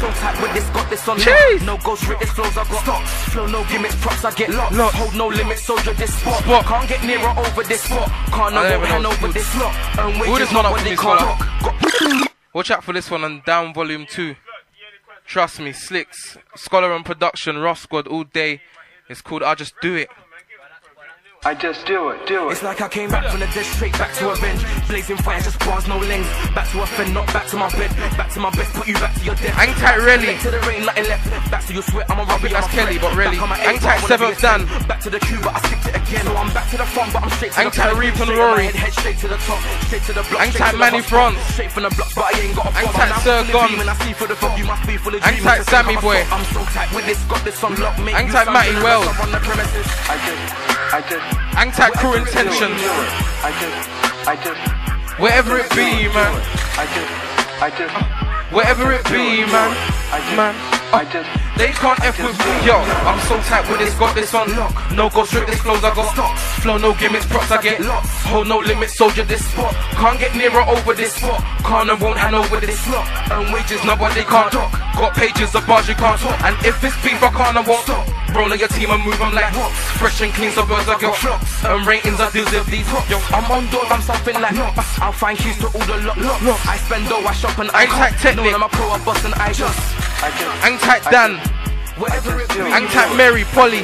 so tight with this, got this on Jeez. lock. No ghost with this flows, I got stocks. Flow no gimmicks, props, I get locked. Locked. Hold no limits, soldier this spot. Spot. Can't get nearer over this spot. Can't I no don't go hand know over what's this lot. Earn Who wages, this not one up what for they me, can't Scholar? rock. Watch out for this one on Down Volume 2. Trust me, Slix, Scholar and Production, Ruff Sqwad all day. It's called I Just Do It. I just do it, do it. It's like I came back from the dead straight back to avenge. Blazing fire, just bars, no lanes. Back to a offend, not back to my bed. Back to my best, put you back to your death. Hang tight, really. Back to the rain, nothing left. Back to your sweat, I'm a rubber. that's I'm Kelly, but really. Back on my Hang tight, but I wanna seventh be Dan. Back to the cube, but I stick it again. So I'm back to the front, but I'm straight to Hang the tight, top. Reef and Straight on my Rory. head, head straight to the top. Straight to the block. Hang tight, Manny hot France. Straight from the block, but I ain't got a Hang problem. tight, I'm Sir fully Gon. I see for the fog, you must be full of Hang dreaming. tight, Sammy Boy. I'm boy. a- I'm so tight with this, got this on lock. Make Hang tight, sound Matty Wells. I'm on the premises. I just, I just, Hang Crew Intentions. I just, I just, Wherever it be, man. I just, I just, Wherever it be, man. Man. I just, They can't F with me, yo. I'm so tight with this, got this on lock. No go strip, this flows, I got stocks. Flow, no gimmicks, props, I get locked. Hold no limits, soldier this spot. Can't get nearer over this spot. Can't and won't hand over this slot. Earn wages, nobody can't talk. Got pages of bars you can't talk. And if it's beef, I can't and won't stop. Roll your team and move, I'm like hops. Fresh and clean, so birds I get flocks. And ratings, I deal with these hops. Yo, I'm on doors, I'm something like knocks. I'll find keys to all the lock locks. I spend dough, I shop and I cop. No, I'm a pro, I bust and I just. Hang tight, Dan. Whatever. Hang tight, Mary, Polly.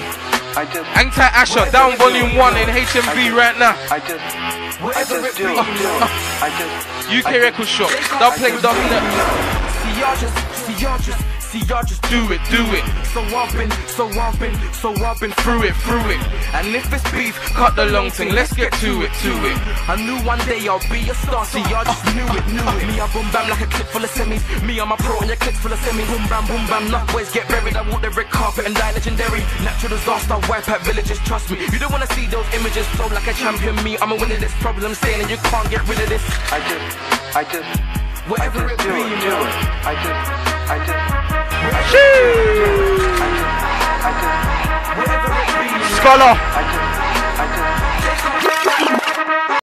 I just, Hang tight, Asher. Down volume 1 in HMV right now. I just, I just do be. it, do it. I just, UK Record Shop. Dub play, dub net. See y'all just, see y'all just, Do it, do it. So I've been, so I've been, so I've been Through it, through it. And if it's beef, cut the long thing. Let's get to it, to it. I knew one day I'll be a star, see y'all just knew it, knew it. Me, I boom bam like a clip full of semis. Me, I'm a pro and your clips full of semis. Boom bam, boom bam, knock boys get buried. I walk the red carpet and die legendary. Natural disaster, wipe out villages, trust me. You don't wanna see those images flow like a champion. Me, I'm a winner this problem, saying you can't get rid of this. I just, I just, Whatever it be, you do I just, I just, I just. Scholar. I just, I just.